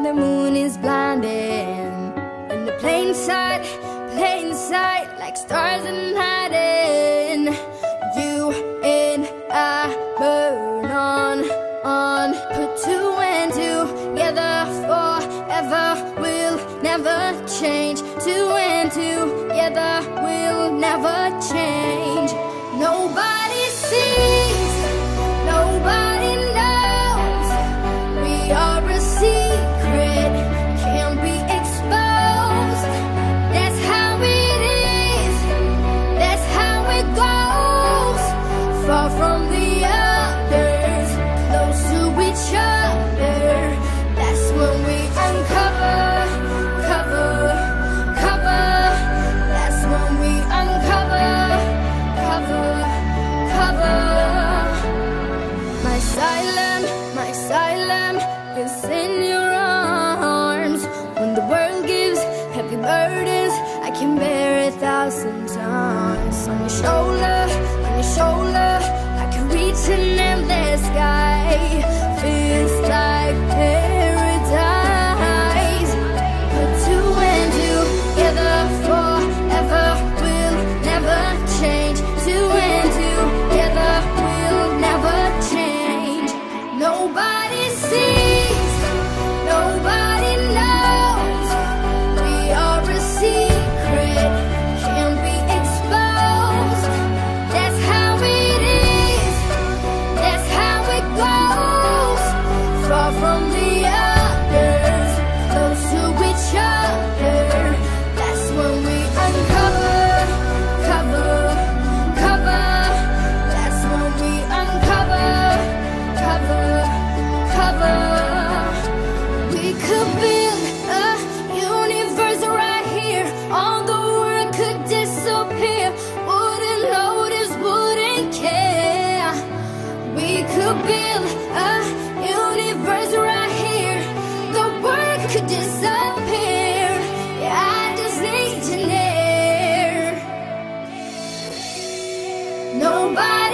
When the moon is blinding. In the plain sight, plain sight, like stars in hiding. You and I burn on, on. Put two and two together forever. We'll never change. Two and two together. Each other. That's when we uncover, cover, cover. That's when we uncover, cover, cover. My asylum, my asylum is in your arms. When the world gives heavy burdens, I can bear a thousand times. On your shoulder, on your shoulder, I can reach an endless sky. Feels like paradise. could build a universe right here. All the world could disappear. Wouldn't notice, wouldn't care. We could build a universe right here. The world could disappear. Yeah, I just need Nobody